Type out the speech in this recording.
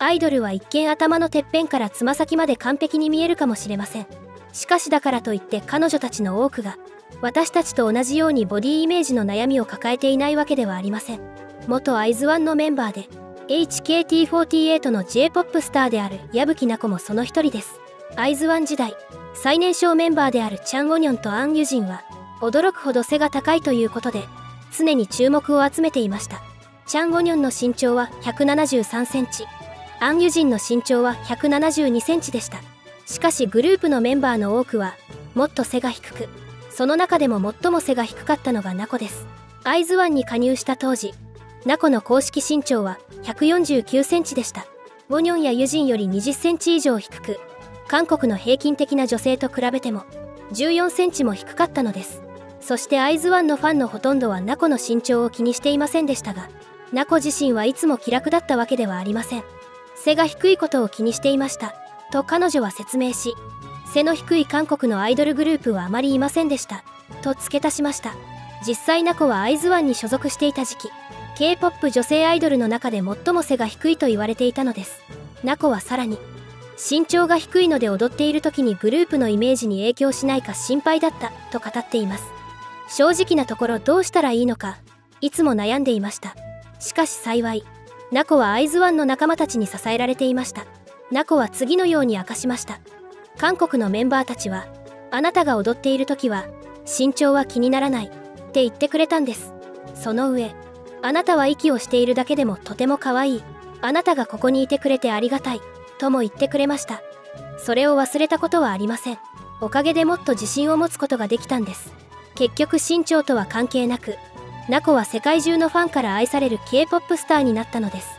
アイドルは一見頭のてっぺんからつま先まで完璧に見えるかもしれません。しかしだからといって彼女たちの多くが私たちと同じようにボディイメージの悩みを抱えていないわけではありません。元アイズワンのメンバーで HKT48 の J-POP スターである矢吹奈子もその一人です。アイズワン時代最年少メンバーであるチャン・オニョンとアン・ユジンは驚くほど背が高いということで常に注目を集めていました。チャン・オニョンの身長は173センチ。アン・ユジンの身長は172センチでした。しかしグループのメンバーの多くはもっと背が低くその中でも最も背が低かったのがナコです。アイズワンに加入した当時ナコの公式身長は149センチでした。ウォニョンやユジンより20センチ以上低く韓国の平均的な女性と比べても14センチも低かったのです。そしてアイズワンのファンのほとんどはナコの身長を気にしていませんでしたがナコ自身はいつも気楽だったわけではありません。背が低いことを気にしていました。と彼女は説明し背の低い韓国のアイドルグループはあまりいませんでした。と付け足しました。実際ナコはアイズワンに所属していた時期 K-POP 女性アイドルの中で最も背が低いと言われていたのです。ナコはさらに身長が低いので踊っている時にグループのイメージに影響しないか心配だったと語っています。正直なところどうしたらいいのかいつも悩んでいました。しかし幸いナコはアイズワンの仲間たちに支えられていました。ナコは次のように明かしました。韓国のメンバーたちはあなたが踊っている時は身長は気にならないって言ってくれたんです。その上あなたは息をしているだけでもとても可愛いあなたがここにいてくれてありがたいとも言ってくれました。それを忘れたことはありません。おかげでもっと自信を持つことができたんです。結局身長とは関係なくナコは世界中のファンから愛される K-POP スターになったのです。